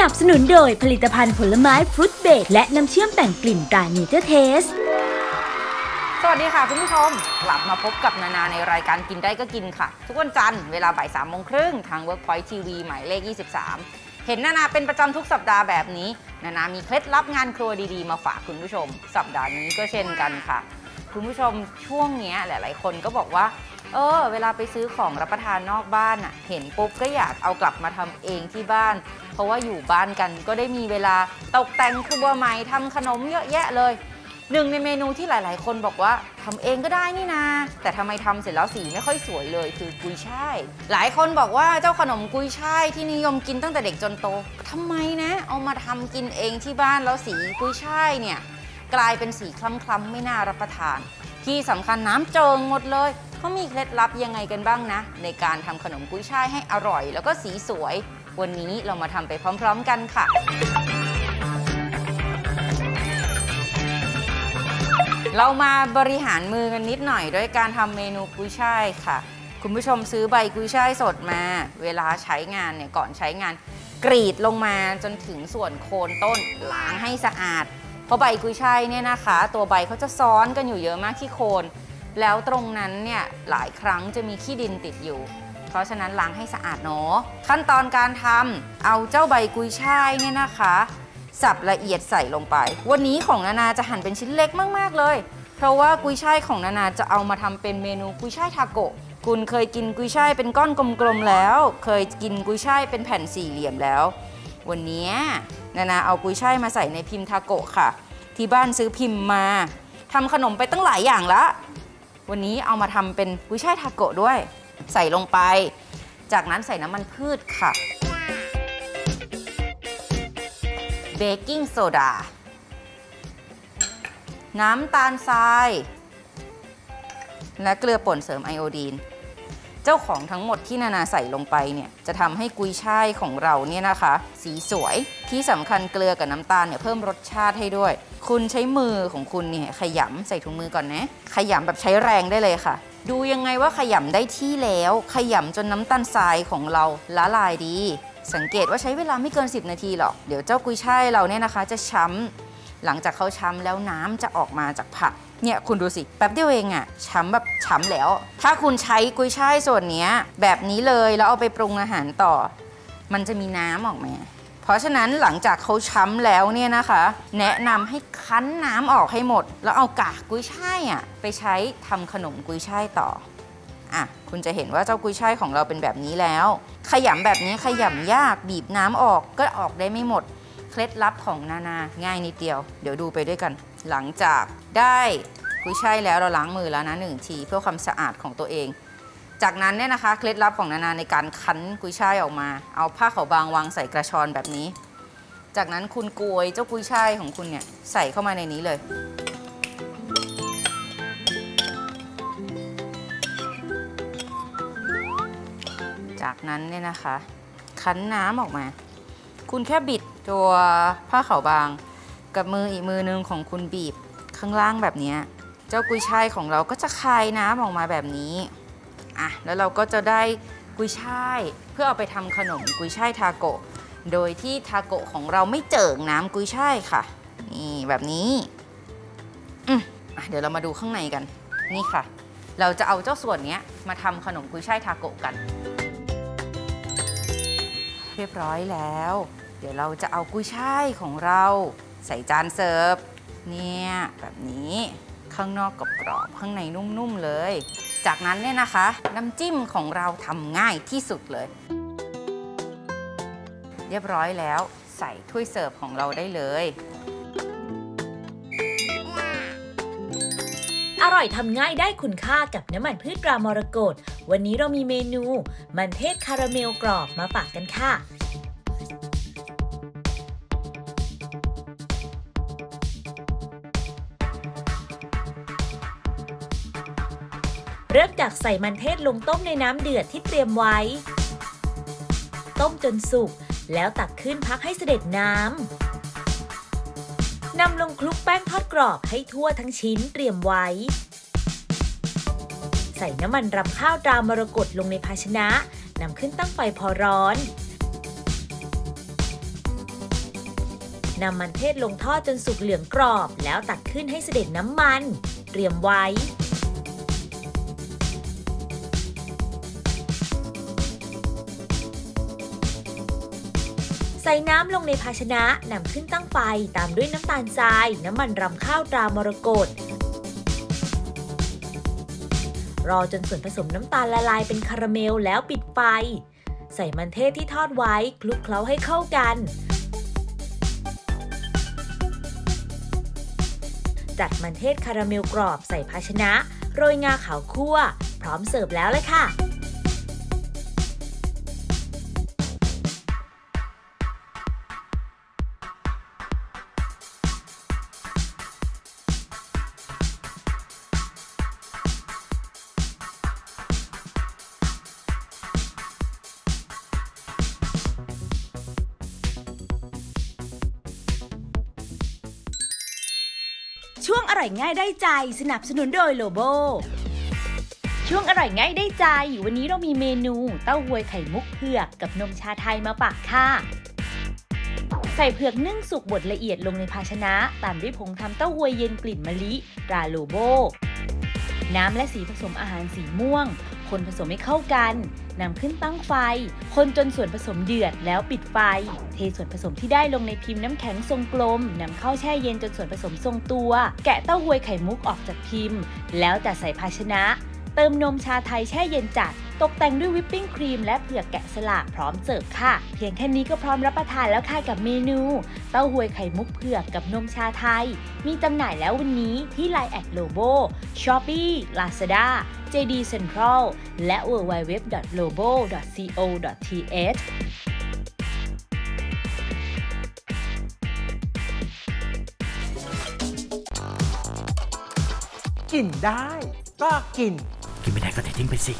นับสนุนโดยผลิตภัณฑ์ผลไม้ฟรุตเบรดและน้ำเชื่อมแต่งกลิ่นตราเนเจอร์เทส สวัสดีค่ะคุณผู้ชม กลับมาพบกับนานาในรายการกินได้ก็กินค่ะ ทุกวันจันทร์เวลาบ่ายสามโมงครึ่งทาง Workpoint TV หมายเลข 23 เห็นนานาเป็นประจำทุกสัปดาห์แบบนี้ นานามีเคล็ดลับงานครัวดีๆ มาฝากคุณผู้ชม สัปดาห์นี้ก็เช่นกันค่ะ คุณผู้ชมช่วงเนี้ยหลาย ๆ คนก็บอกว่า เออ เวลาไปซื้อของรับประทานนอกบ้านอะเห็นปุ๊บก็อยากเอากลับมาทำเองที่บ้าน เพราะว่าอยู่บ้านกันก็ได้มีเวลาตกแต่งครัวใหม่ทำขนมเยอะแยะเลยหนึ่งในเมนูที่หลาย ๆ คนบอกว่าทำเองก็ได้นี่นาแต่ทำไมทำเสร็จแล้วสีไม่ค่อยสวยเลยคือกุยช่าย หลายคนบอกว่าเจ้าขนมกุยช่ายที่นิยมกินตั้งแต่เด็กจนโตทำไมนะ เอามาทำกินเองที่บ้านแล้วสีกุยช่ายเนี่ยกลายเป็นสีคล้ำๆไม่น่ารับประทาน ที่สำคัญน้ำเจิงหมดเลย เขามีเคล็ดลับยังไงกันบ้างนะ ในการทำขนมกุ้ยช่ายให้อร่อย แล้วก็สีสวย วันนี้เรามาทำไปพร้อม ๆ กันค่ะเรามาบริหารมือกันนิดหน่อยด้วยการทำเมนูกุ้ยช่ายค่ะ คุณผู้ชมซื้อใบกุ้ยช่ายสดมา เวลาใช้งานเนี่ยก่อนใช้งาน กรีดลงมาจนถึงส่วนโคนต้นล้างให้สะอาด เพราะใบกุยช่ายเนี่ยนะคะ ตัวใบเขาจะซ้อนกันอยู่เยอะมากที่โคน แล้วตรงนั้นเนี่ยหลายครั้งจะมีขี้ดินติดอยู่ เพราะฉะนั้นล้างให้สะอาดเนาะขั้นตอนการทำเอาเจ้าใบกุยช่ายเนี่ยนะคะ สับละเอียดใส่ลงไป วันนี้ของนานาจะหั่นเป็นชิ้นเล็กมาก ๆ เลย เพราะว่ากุยช่ายของนานาจะเอามาทำเป็นเมนูกุยช่ายทาโกะคุณเคยกินกุยช่ายเป็นก้อนกลมๆแล้ว เคยกินกุยช่ายเป็นแผ่นสี่เหลี่ยมแล้ว วันนี้นานาเอากุยช่ายมาใส่ในพิมพ์ทาโกะค่ะ ที่บ้านซื้อพิมพ์มาทำขนมไปตั้งหลายอย่างละ วันนี้เอามาทำเป็นกุยช่ายทาโกะด้วย ใส่ลงไป จากนั้นใส่น้ำมันพืชค่ะ เบกกิ้งโซดา น้ำตาลทราย และเกลือป่นเสริมไอโอดีน เจ้าของทั้งหมดที่นานาใส่ลงไปเนี่ยจะทำให้กุยช่ายของเราเนี่ยนะคะ สีสวยที่สำคัญเกลือกับน้ำตาลเนี่ยเพิ่มรสชาติให้ด้วย คุณใช้มือของคุณเนี่ยขยำใส่ถุงมือก่อนนะขยำแบบใช้แรงได้เลยค่ะ ดูยังไงว่าขยำได้ที่แล้ว ขยำจนน้ำตาลทรายของเราละลายดี สังเกตว่าใช้เวลาไม่เกิน 10 นาทีหรอกเดี๋ยวเจ้ากุยช่ายเราเนี่ยนะคะ จะช้ำ หลังจากเขาช้ำแล้วน้ำจะออกมาจากผักเนี่ยคุณดูสิ แป๊บเดียวเองอะช้ำแบบช้ำแล้ว ถ้าคุณใช้กุยช่ายส่วนเนี้ยแบบนี้เลยแล้วเอาไปปรุงอาหารต่อ มันจะมีน้ำออกมาเพราะฉะนั้นหลังจากเขาช้ำแล้วเนี่ยนะคะ แนะนำให้คั้นน้ำออกให้หมด แล้วเอากากกุยช่ายอะไปใช้ทำขนมกุยช่ายต่ออะคุณจะเห็นว่าเจ้ากุยช่ายของเราเป็นแบบนี้แล้ว ขยำแบบนี้ขยำยากบีบน้ำออกก็ออกได้ไม่หมด เคล็ดลับของนานาง่ายนิดเดียว เดี๋ยวดูไปด้วยกัน หลังจากได้กุยช่ายแล้วเราล้างมือแล้วนะหนึ่งทีเพื่อความสะอาดของตัวเอง จากนั้นเนี่ยนะคะ เคล็ดลับของนานาในการคั้นกุยช่ายออกมา เอาผ้าขาวบางวางใส่กระชอนแบบนี้ จากนั้นคุณกวยเจ้ากุยช่ายของคุณเนี่ยใส่เข้ามาในนี้เลยจากนั้นเนี่ยนะคะ คั้นน้ำออกมา คุณแค่บิดตัวผ้าขาวบาง กับมืออีกมือนึงของคุณบีบข้างล่างแบบนี้เจ้ากุยช่ายของเราก็จะคายน้ำออกมาแบบนี้อะแล้วเราก็จะได้กุยช่ายเพื่อเอาไปทำขนมกุยช่ายทาโกะโดยที่ทาโกะของเราไม่เจิ่งน้ำกุยช่ายค่ะ นี่แบบนี้อืมอะเดี๋ยวเรามาดูข้างในกัน นี่ค่ะ เราจะเอาเจ้าส่วนนี้มาทำขนมกุยช่ายทาโกะกัน เรียบร้อยแล้ว ดี๋ยวเราจะเอากุยช่ายของเราใส่จานเสิร์ฟเนี่ยแบบนี้ข้างนอกกรอบๆข้างในนุ่มๆเลย จากนั้นเนี่ยนะคะ น้ำจิ้มของเราทำง่ายที่สุดเลย เรียบร้อยแล้วใส่ถ้วยเสิร์ฟของเราได้เลยอร่อยทำง่ายได้คุณค่ากับน้ำมันพืชรามรกตวันนี้เรามีเมนู มันเทศคาราเมลกรอบมาฝากกันค่ะ เริ่มจากใส่มันเทศลงต้มในน้ำเดือดที่เตรียมไว้ ต้มจนสุก แล้วตักขึ้นพักให้เสด็จน้ำนำลงคลุกแป้งทอดกรอบให้ทั่วทั้งชิ้นเตรียมไว้ ใส่น้ำมันรำข้าวตรามรกตลงในภาชนะนำขึ้นตั้งไฟพอร้อนนำมันเทศลงทอดจนสุกเหลืองกรอบ แล้วตักขึ้นให้เสด็จน้ำมัน เตรียมไว้ ใส่น้ำลงในภาชนะนำขึ้นตั้งไฟตามด้วยน้ำตาลทราย น้ำมันรำข้าวตรามรกตรอจนส่วนผสมน้ำตาลละลายเป็นคาราเมลแล้วปิดไฟ ใส่มันเทศที่ทอดไว้คลุกเคล้าให้เข้ากัน จัดมันเทศคาราเมลกรอบใส่ภาชนะ โรยงาขาวคั่ว พร้อมเสิร์ฟแล้วเลยค่ะ ช่วงอร่อยง่ายได้ใจสนับสนุนโดยโลโบ ช่วงอร่อยง่ายได้ใจ วันนี้เรามีเมนูเต้าหวยไข่มุกเผือกกับนมชาไทยมาฝากค่ะ ใส่เผือกนึ่งสุกบดละเอียดลงในภาชนะ ตามด้วยผงทำเต้าหวยเย็นกลิ่นมะลิราโลโบน้ำและสีผสมอาหารสีม่วง คนผสมให้เข้ากันนำขึ้นตั้งไฟ คนจนส่วนผสมเดือดแล้วปิดไฟ เทส่วนผสมที่ได้ลงในพิมพ์น้ำแข็งทรงกลมนำเข้าแช่เย็นจนส่วนผสมทรงตัว แกะเต้าหวยไข่มุกออกจากพิมพ์ แล้วจัดใส่ภาชนะ เติมนมชาไทยแช่เย็นจัด ตกแต่งด้วยวิปปิ้งครีมและเผือกแกะสลักพร้อมเสิร์ฟค่ะ เพียงแค่นี้ก็พร้อมรับประทานแล้วค่ะกับเมนู เต้าหวยไข่มุกเผือกกับนมชาไทย มีจำหน่ายแล้ววันนี้ที่ Line แอดโลโบ Shopee Lazada JD Central และ www.lobo.co.th กินได้ก็กิน กินไม่ได้ก็เททิ้งไปสิ